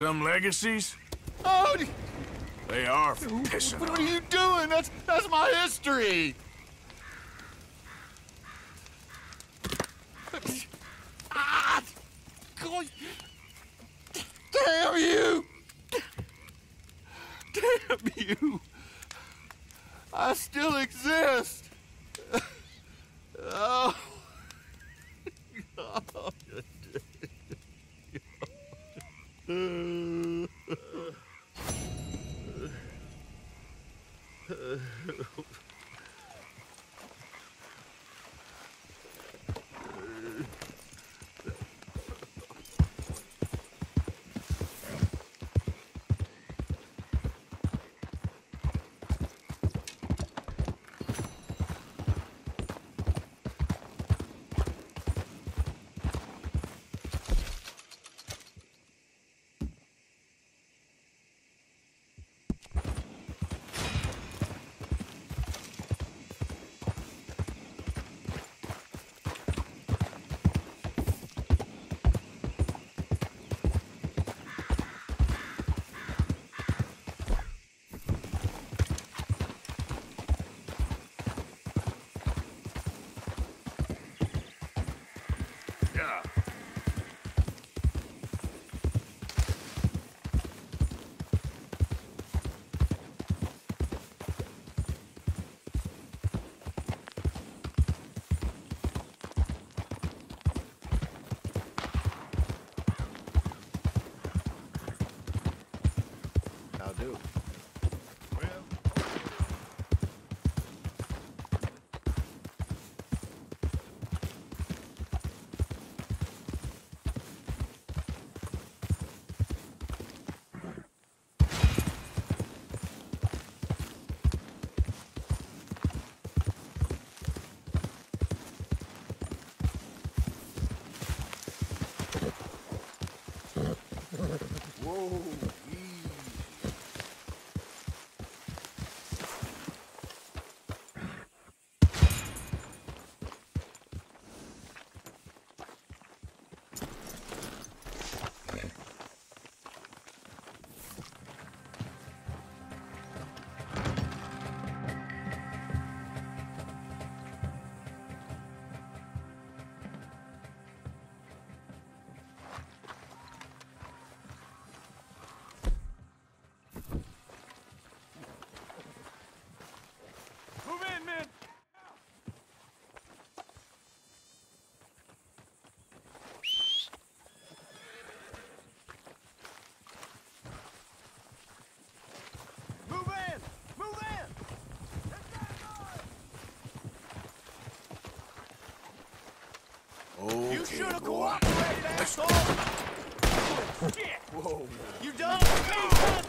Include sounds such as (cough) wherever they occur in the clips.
Some legacies? Oh, They are pissing what are you doing? That's that's my history. Ah! God. Damn you! Damn you! I still exist. (laughs) Oh. (laughs) Uh... (laughs) Yeah. Should have cooperated, asshole! Whoa. You done?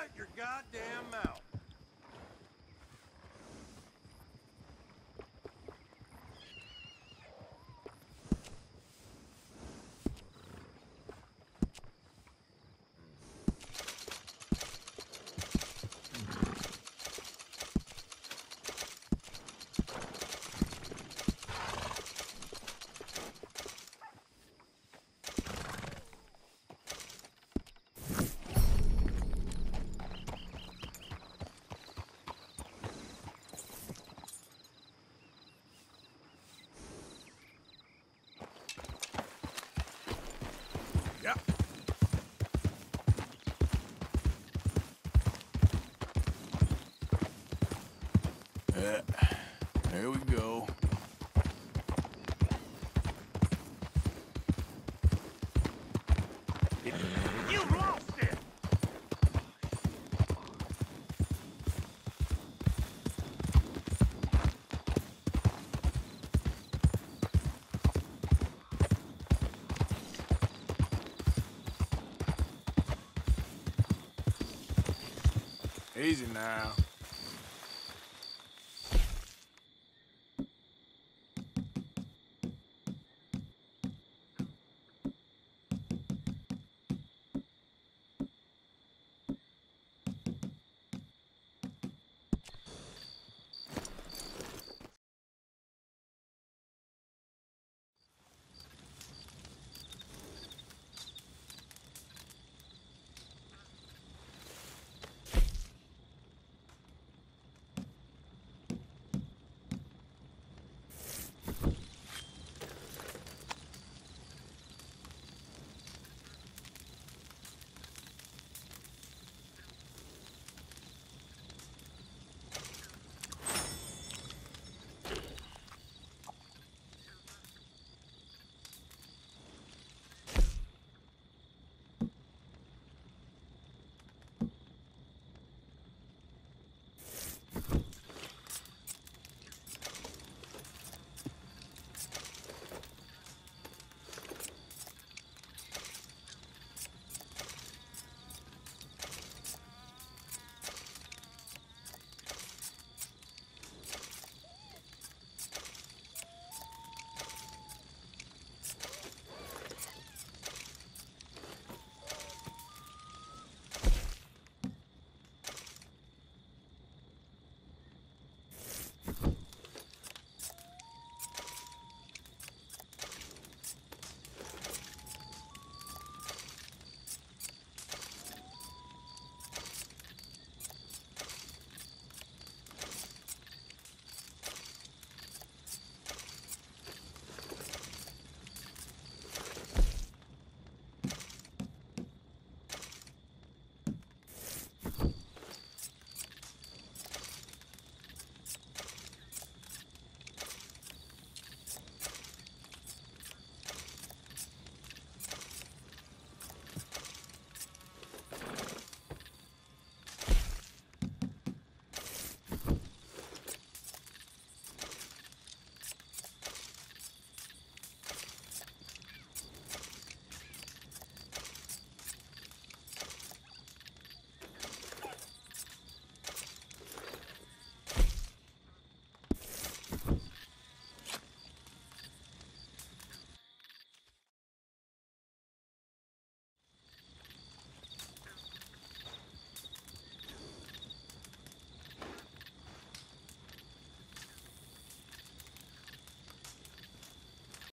Shut your goddamn mouth. Easy now.